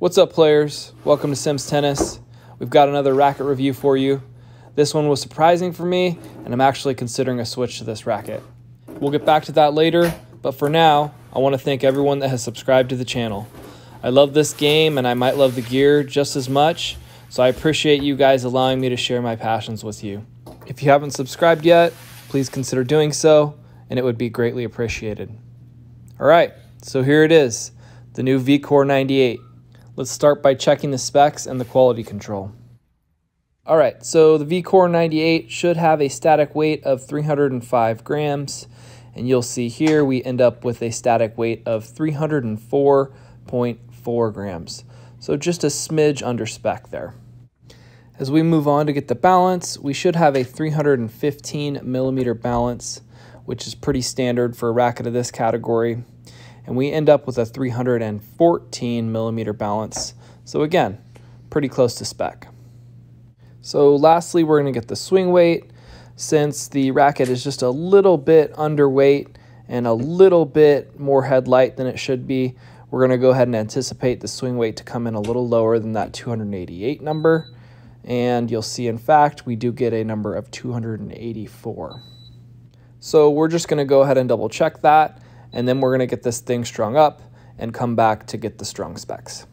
What's up, players? Welcome to Simms Tennis. We've got another racket review for you. This one was surprising for me, and I'm actually considering a switch to this racket. We'll get back to that later, but for now, I want to thank everyone that has subscribed to the channel. I love this game, and I might love the gear just as much, so I appreciate you guys allowing me to share my passions with you. If you haven't subscribed yet, please consider doing so, and it would be greatly appreciated. All right, so here it is the new VCore 98. Let's start by checking the specs and the quality control. All right, so the VCore 98 should have a static weight of 305 grams, and you'll see here we end up with a static weight of 304.4 grams. So just a smidge under spec there. As we move on to get the balance, we should have a 315 millimeter balance, which is pretty standard for a racket of this category and we end up with a 314 millimeter balance. So again, pretty close to spec. So lastly, we're gonna get the swing weight. Since the racket is just a little bit underweight and a little bit more headlight than it should be, we're gonna go ahead and anticipate the swing weight to come in a little lower than that 288 number. And you'll see, in fact, we do get a number of 284. So we're just gonna go ahead and double check that and then we're going to get this thing strung up and come back to get the strung specs.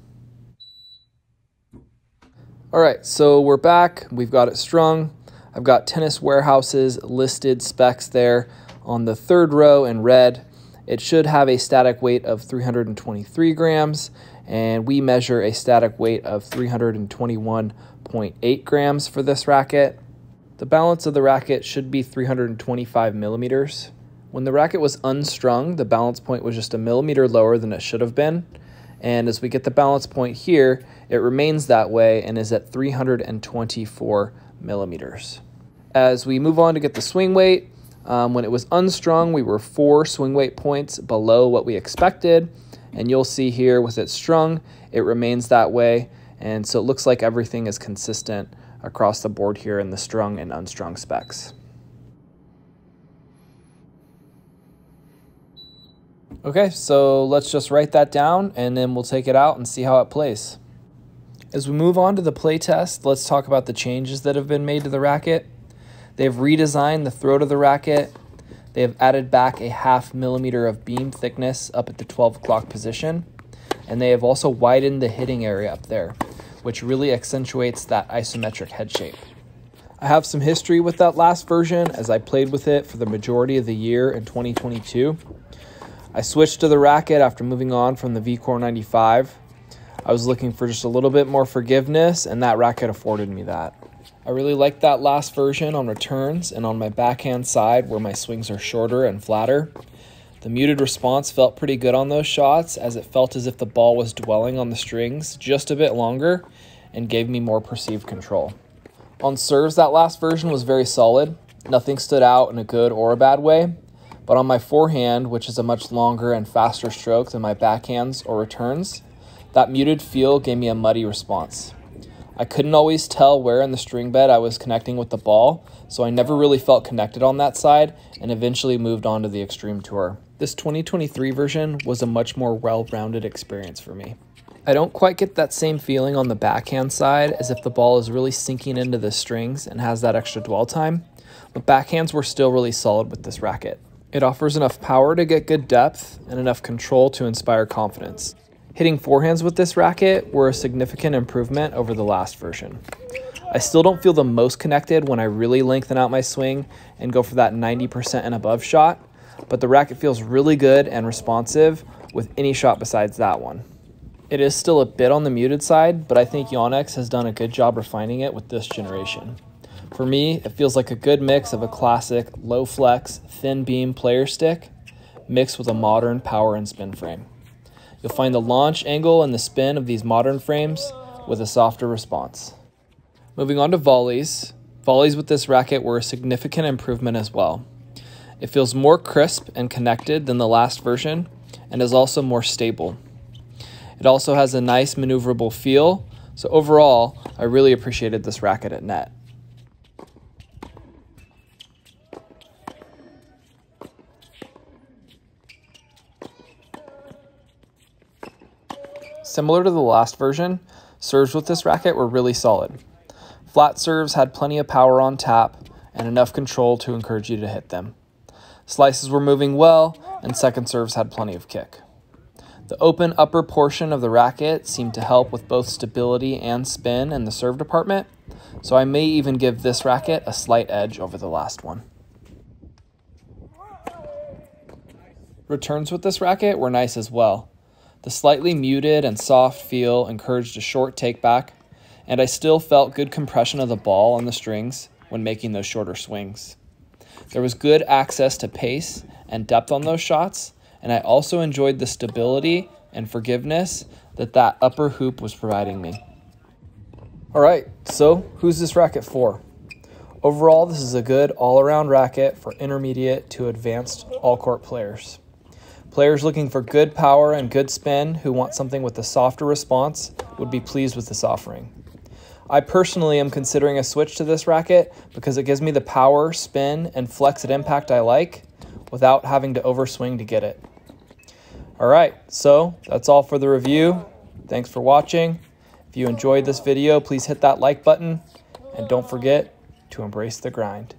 All right, so we're back. We've got it strung. I've got Tennis Warehouse's listed specs there on the third row in red. It should have a static weight of 323 grams, and we measure a static weight of 321.8 grams for this racket. The balance of the racket should be 325 millimeters. When the racket was unstrung, the balance point was just a millimeter lower than it should have been. And as we get the balance point here, it remains that way and is at 324 millimeters. As we move on to get the swing weight, um, when it was unstrung, we were four swing weight points below what we expected. And you'll see here with it strung, it remains that way. And so it looks like everything is consistent across the board here in the strung and unstrung specs. Okay, so let's just write that down and then we'll take it out and see how it plays. As we move on to the play test, let's talk about the changes that have been made to the racket. They've redesigned the throat of the racket. They have added back a half millimeter of beam thickness up at the 12 o'clock position. And they have also widened the hitting area up there, which really accentuates that isometric head shape. I have some history with that last version as I played with it for the majority of the year in 2022. I switched to the racket after moving on from the VCore 95. I was looking for just a little bit more forgiveness, and that racket afforded me that. I really liked that last version on returns and on my backhand side where my swings are shorter and flatter. The muted response felt pretty good on those shots as it felt as if the ball was dwelling on the strings just a bit longer and gave me more perceived control. On serves, that last version was very solid. Nothing stood out in a good or a bad way, but on my forehand, which is a much longer and faster stroke than my backhands or returns, that muted feel gave me a muddy response. I couldn't always tell where in the string bed I was connecting with the ball, so I never really felt connected on that side and eventually moved on to the Extreme Tour. This 2023 version was a much more well rounded experience for me. I don't quite get that same feeling on the backhand side as if the ball is really sinking into the strings and has that extra dwell time, but backhands were still really solid with this racket. It offers enough power to get good depth and enough control to inspire confidence. Hitting forehands with this racket were a significant improvement over the last version. I still don't feel the most connected when I really lengthen out my swing and go for that 90% and above shot, but the racket feels really good and responsive with any shot besides that one. It is still a bit on the muted side, but I think Yonex has done a good job refining it with this generation. For me, it feels like a good mix of a classic low flex, thin beam player stick mixed with a modern power and spin frame. You'll find the launch angle and the spin of these modern frames with a softer response. Moving on to volleys. Volleys with this racket were a significant improvement as well. It feels more crisp and connected than the last version and is also more stable. It also has a nice maneuverable feel, so overall, I really appreciated this racket at net. Similar to the last version, serves with this racket were really solid. Flat serves had plenty of power on tap and enough control to encourage you to hit them. Slices were moving well, and second serves had plenty of kick. The open upper portion of the racket seemed to help with both stability and spin in the serve department, so I may even give this racket a slight edge over the last one. Returns with this racket were nice as well. The slightly muted and soft feel encouraged a short take back, and I still felt good compression of the ball on the strings when making those shorter swings. There was good access to pace and depth on those shots, and I also enjoyed the stability and forgiveness that that upper hoop was providing me. All right, so who's this racket for? Overall, this is a good all around racket for intermediate to advanced all court players. Players looking for good power and good spin who want something with a softer response would be pleased with this offering. I personally am considering a switch to this racket because it gives me the power, spin, and flex at impact I like without having to overswing to get it. All right, so that's all for the review. Thanks for watching. If you enjoyed this video, please hit that like button and don't forget to embrace the grind.